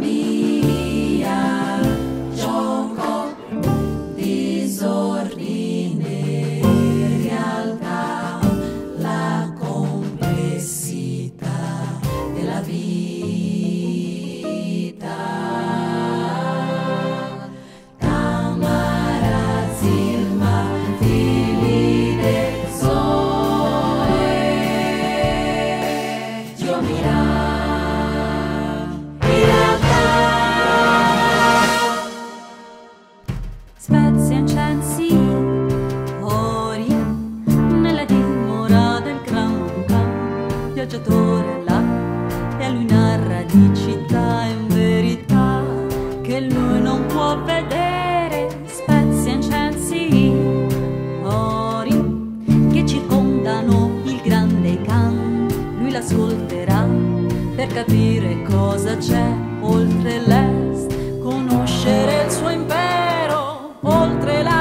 me. capire cosa c'è oltre l'est, conoscere il suo impero, oltre l'est.